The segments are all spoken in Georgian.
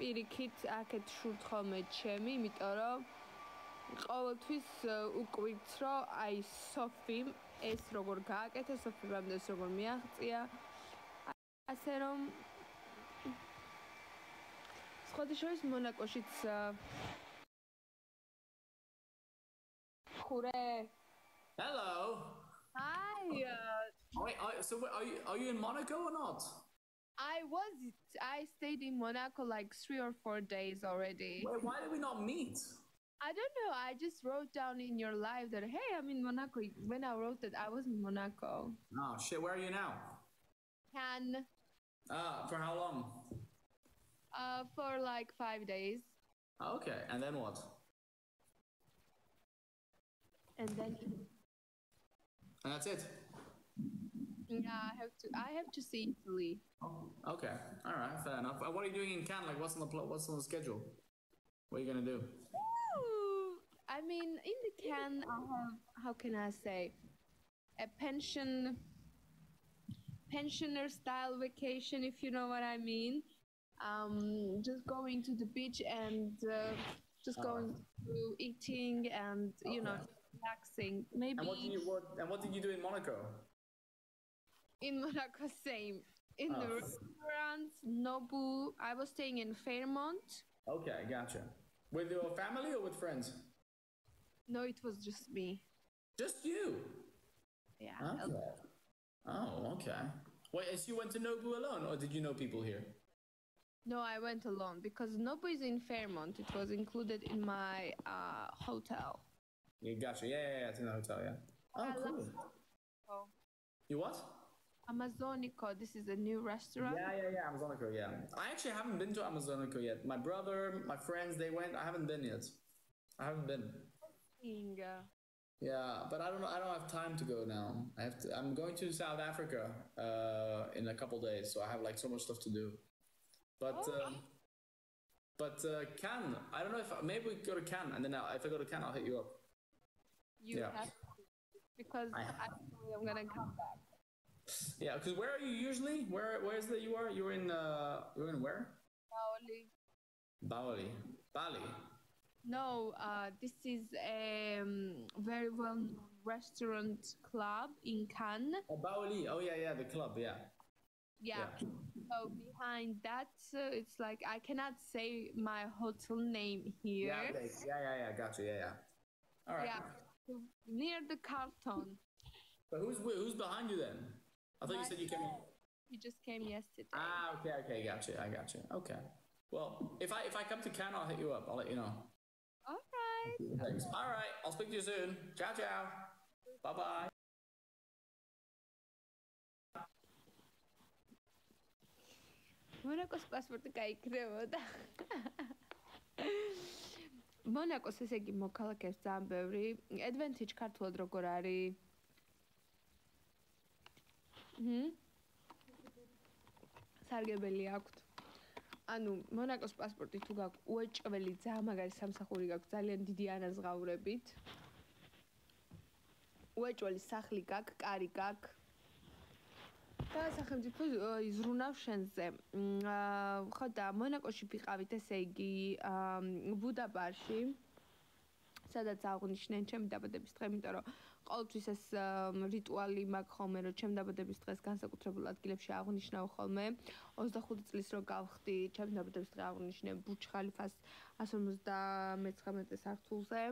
პირიქით აქეთ შურთ ხოლმე ჩემი, იმიტომ რომ ყოველთვის უკვირც რომ აი სოფიმ ეს როგორ გააკეთე, სოფიმ რამდენს როგორ მიაღწია. ასე რომ სხვადასხვა მონაკოშიც ხურე Hello. Hi. Uh, Wait, are, so are you are you in Monaco or not? I was I stayed in Monaco like 3 or 4 days already. Wait, why did we not meet? I don't know. I just wrote down in your life that hey, I'm in Monaco. When I wrote that, I was in Monaco. Oh shit, where are you now? Can Ah, for how long? uh for like 5 days. Okay, and then what? And then And that's it. Yeah, I have to I have to see Italy. Oh, okay, all right, fair enough. Uh, what are you doing in Cannes? Like, what's on the pl- what's on the schedule? What are you gonna do? Ooh, I mean, in the can, I have, how can I say, a pension, pensioner style vacation, if you know what I mean. Um, just going to the beach and uh, just going to eating and, you know, relaxing. Maybe And what did you what and what did you do in Monaco? In Monaco, same. In the Oh. restaurants, Nobu, I was staying in Fairmont. Okay, gotcha. With your family or with friends? No, it was just me. Just you. Yeah. Okay. Oh, okay. Wait, so you went to Nobu alone, or did you know people here? No, I went alone because Nobu is in Fairmont. It was included in my uh, hotel. Yeah, gotcha. Yeah, yeah, yeah. It's in the hotel. Yeah. Oh, I cool. Oh. You what? Amazonico. This is a new restaurant. Yeah, yeah, yeah. Amazonico. Yeah. I actually haven't been to Amazonico yet. My brother, my friends, they went. I haven't been yet. I haven't been. Inga. Yeah, but I don't know. I don't have time to go now. I have to. I'm going to South Africa uh, in a couple days, so I have like so much stuff to do. But Oh. um, but uh, Cannes. I don't know if maybe we go to Cannes, and then I'll, if I go to Cannes, I'll hit you up. You Yeah. have to, because I- I'm gonna come back. Yeah, because where are you usually? Where where is that you are? You're in uh, you're in where? Paoli. Bali. Bali. No, uh, this is a um, very well known restaurant club in Cannes. Oh, Bali. Oh yeah, yeah, the club. Yeah. Yeah. So behind that, uh, it's like I cannot say my hotel name here. Yeah. okay. Yeah, yeah, yeah. Gotcha. Yeah, yeah. All right. Yeah. Near the Carlton. But who's who's behind you then? I thought you My said you came. He just came yesterday. Ah, okay, okay, gotcha. I gotcha. Okay. Well, if I if I come to Cannes, I'll hit you up. I'll let you know. All right. Thanks. All right. I'll speak to you soon. Ciao, ciao. Bye, bye. მონაკოს პასპორტი გაიქნებოდა. მონაკოს ესე იგი მოქალაქეებს ძალიან ბევრი. Advantage ქართულად როგორ არის? სარგებელი აქვთ. ანუ მონაკოს პასპორტი თუ გაქვთ უეჭველი ძალიან მაგარი სამსახური გაქვთ ძალიან დიდი ანაზღაურებით. უეჭველი სახლი გაქვთ, კარი გაქვთ. და სახელმწიფო იზრუნავს შენზე. აა, ხო და მონაკოში ვიყავით ესე იგი აა, ბუდაპარში. სადაც აღნიშნენ ჩემი დაბადების დღე, იმიტომ რომ ყოველთვის ეს რიტუალი მაქვს ხოლმე, რომ ჩემი დაბადების დღეს განსაკუთრებულ ადგილებში აღნიშნავ ხოლმე. 25 წლის რო გავხდი, ჩემი დაბადების დღე აღნიშნე ბურჯ-ხალიფას 159 სართულზე.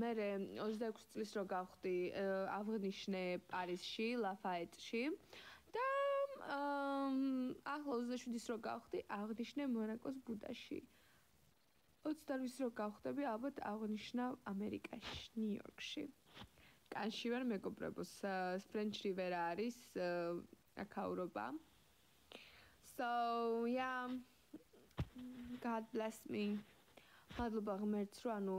მე 26 წლის რო გავხდი, აღნიშნე პარიზში, ლაფაეტში. და ახლა 27-ის რო გავხდი, აღნიშნე მონაკოს ბუდაში. 28-ის რო გავხდები, ალბათ აღნიშნავ ამერიკაში, ნიუ-იორკში. კანში ვარ მეგობრებოს, French River არის აა, აქაურობა. So, yeah. God bless me. მადლობა ღმერთს, რომ ანუ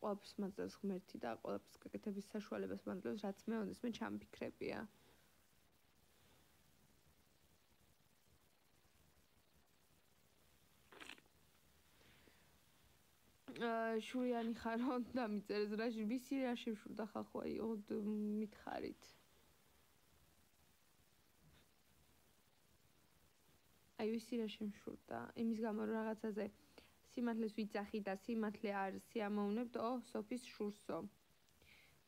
ყველაფერს მაძლევს ღმერთი და ყველაფერს გაკეთების საშუალებას მაძლევს, რაც მე უნდეს მე ჩამფიქრებია. შურიანი ხარო და მიწერეს რაში ვისი რა შეშურდა ხალხო აი ოდ მითხარით. აი ვისი რა შემშურდა იმის გამო რომ რაღაცაზე სიმართლეს ვიცახი და სიმართლე არ სიამოვნებდ ო სოფის შურსო.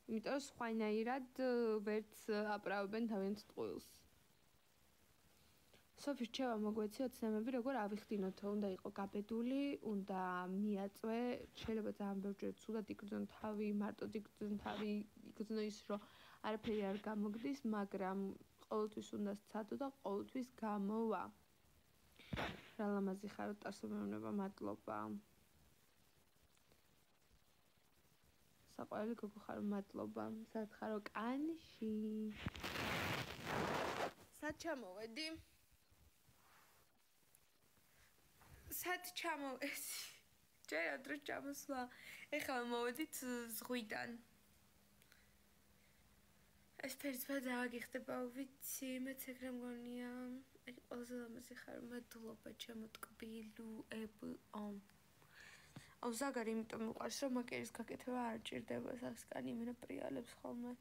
იმიტომ სხვანაირად ვერც აპრავებენ თავიანთ ტყუილს სოფი რჩევა მოგვეციო ცნებები როგორ ავიხდინოთო? უნდა იყო გაბედული უნდა მიაწვე. შეიძლება ძალიან ბევრჯერ ცუდად იგრძნო თავი მარტო იგრძნო თავი იგრძნო ის რომ არაფერი არ გამოგდის მაგრამ ყოველთვის უნდა სცადო და ყოველთვის გამოვა. რა ლამაზი ხარო ტარსობეუნება მადლობა. საყვარელი გოგო ხარო მადლობა. სად ხარო კანში სად ჩამოვედი სად ჩამოვეს? ჯერ ადრე ჩამოსვლა. ეხლა მოვედით ზღვიდან. ეს ფერცვა დააგიხდება, ვიცი, მეც ეგრე მგონია. აი, ყველაზე ლამაზი ხარ, მადლობა ჩემო ტკბილუ ებლ ომ. აუ ზაგარი, იმიტომ მიყვარს, რომ მაკერის გაკეთება არ ჭირდება სასკანი, მე პრიალებს ხოლმე.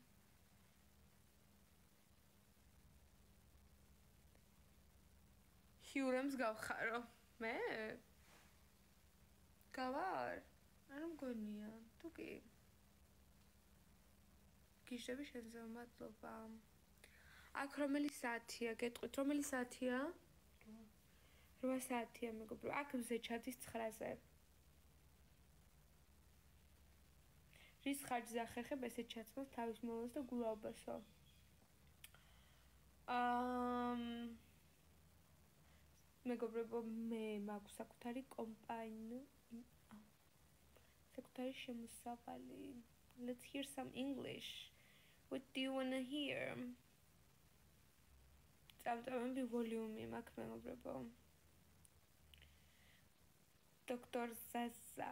ჰიურემს გავხარო. მე? გავარ. არ მგონია. თუ კი. გიშები შენზე მადლობა აქ რომელი საათია? გეტყვით რომელი საათია? 8 საათია მეგობრო აქ მზე ჩადის 9-ზე რის ხარჯზე ახერხებ ესე ჩაცმოს თავის მოლას და გულაობასო? აა მეგობრებო მე მაქვს საკუთარი კომპანია საკუთარი შემოსავალი. Let's hear some english. What do you want to hear? წამწამები ვოლიუმი მაქვს მეგობრებო. დოქტორ ზაზა.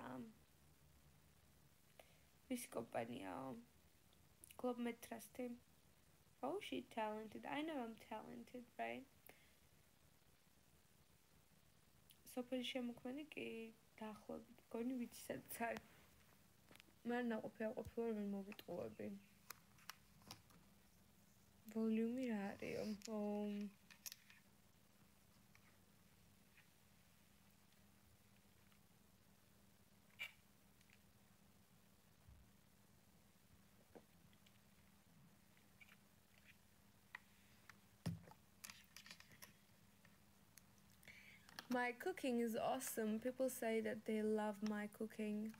ვის კომპანია კლუბ მეტრასტი oh she talented. I know i'm talented right სოფელი შემოქმედი კი დაახლოებით გონი ვიცი სადაც არის მან ნაყოფი აყოფილო რომ მოვიტყუები. ვოლიუმი რა არისო My cooking is awesome. People say that they love my cooking.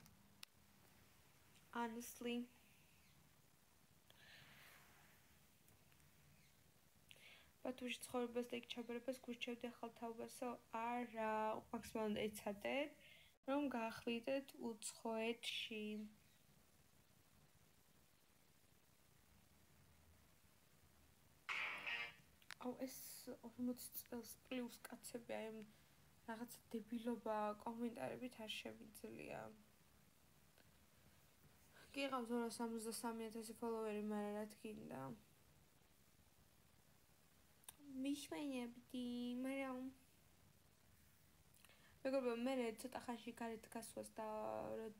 Honestly. We should hold best like chabarabas gurchevde khaltaubasо არა მაქსიმალურად ეცადეთ რომ გახვიდეთ უცხოეთში. აუ ეს 40 წელს პლუს კაცები აი რაღაც დებილობა კომენტარებით არ შევიძლია. გიყავს 263000 ფოლოვერი, მაგრამ რა თქინდა? მიშმენებდი, მაგრამ მეგობრებო, მე ცოტა ხანში გარეთ გასვას და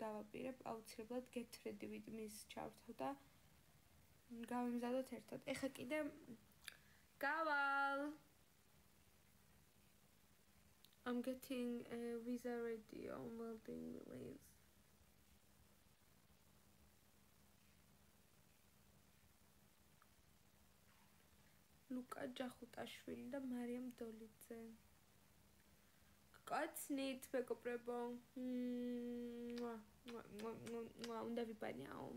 დავაპირებ, აუცილებლად with me-ს ჩავრთავ და გავიმზადოთ ერთად. ეხა კიდე გავალ I'm getting a visa ready on welding release. ლუკა ჯახუტაშვილი და მარიამ დოლიძე. კაცნით მეკობრებო. მუა მუა მუა უნდა ვიბანიაო.